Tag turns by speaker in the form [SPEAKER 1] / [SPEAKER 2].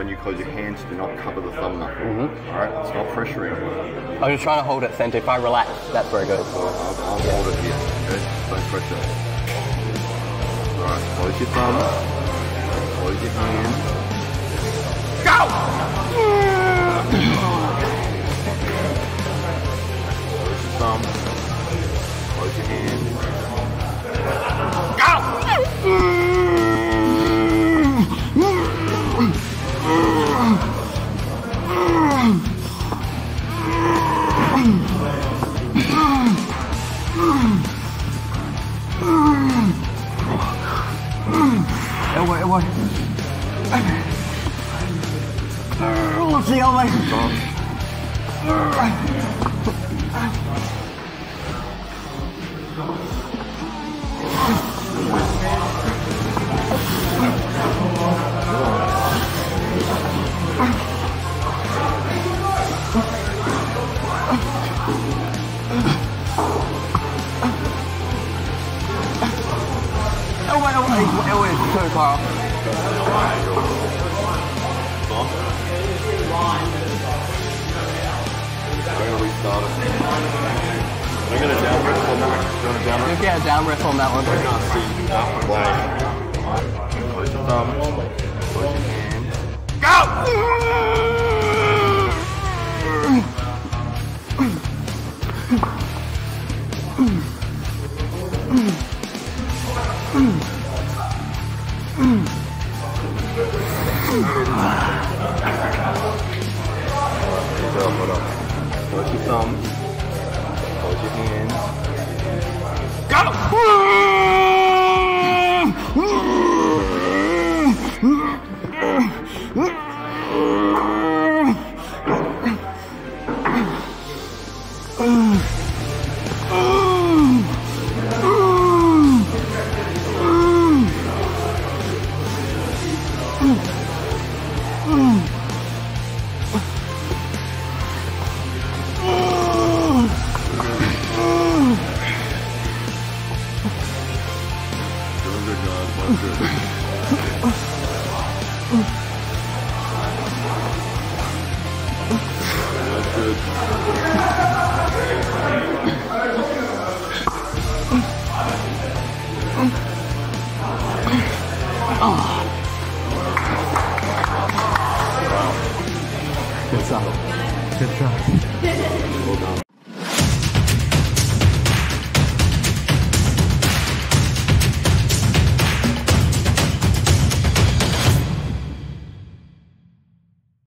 [SPEAKER 1] when you close your hands, do not cover the thumb knuckle.
[SPEAKER 2] Mm-hmm.
[SPEAKER 1] All right, stop pressuring.
[SPEAKER 2] I'm just trying to hold it center. If I relax, that's where it goes.
[SPEAKER 1] I'll, I'll hold it here. Okay, don't pressure. All right, close your thumb. Close your hand. Go! Close your thumb. Close your hand.
[SPEAKER 2] Elbow, elbow. Let's see, elbow. Elbow, elbow, elbow is so far.
[SPEAKER 1] I'm gonna restart it. I'm gonna down rest on that. Do you down rest?
[SPEAKER 2] Just get down rest on that one.
[SPEAKER 1] can't see that way. Close your thumb. Close your hand. Go, hold on. Close your thumb. Close your hands. Doing 嗯嗯嗯嗯嗯啊！
[SPEAKER 2] 太赞了，太
[SPEAKER 1] 赞了，我靠！